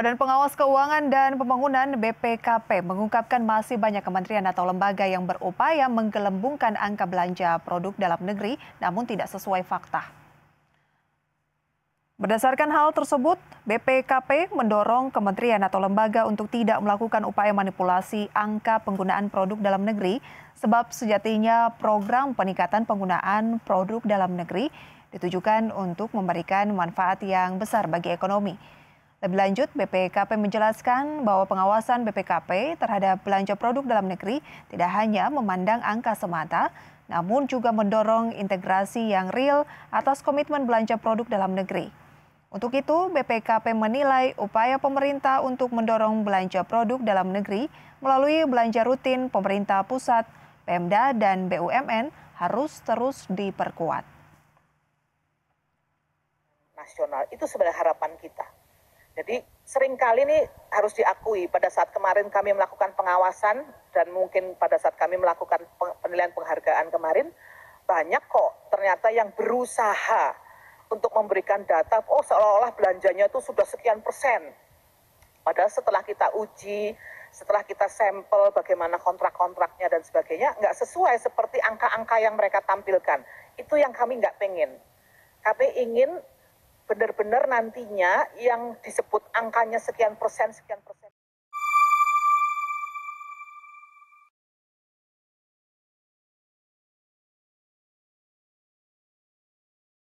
Badan Pengawas Keuangan dan Pembangunan BPKP mengungkapkan masih banyak kementerian atau lembaga yang berupaya menggelembungkan angka belanja produk dalam negeri namun tidak sesuai fakta. Berdasarkan hal tersebut, BPKP mendorong kementerian atau lembaga untuk tidak melakukan upaya manipulasi angka penggunaan produk dalam negeri sebab sejatinya program peningkatan penggunaan produk dalam negeri ditujukan untuk memberikan manfaat yang besar bagi ekonomi. Lebih lanjut, BPKP menjelaskan bahwa pengawasan BPKP terhadap belanja produk dalam negeri tidak hanya memandang angka semata, namun juga mendorong integrasi yang real atas komitmen belanja produk dalam negeri. Untuk itu, BPKP menilai upaya pemerintah untuk mendorong belanja produk dalam negeri melalui belanja rutin pemerintah pusat, Pemda, dan BUMN harus terus diperkuat. Nasional itu sebenarnya harapan kita jadi sering kali ini harus diakui pada saat kemarin kami melakukan pengawasan dan mungkin pada saat kami melakukan penilaian penghargaan kemarin banyak kok ternyata yang berusaha untuk memberikan data oh seolah-olah belanjanya itu sudah sekian persen. Padahal setelah kita uji, setelah kita sampel bagaimana kontrak-kontraknya dan sebagainya, nggak sesuai seperti angka-angka yang mereka tampilkan. Itu yang kami nggak pengen. Kami ingin benar-benar nantinya yang disebut angkanya sekian persen, sekian persen.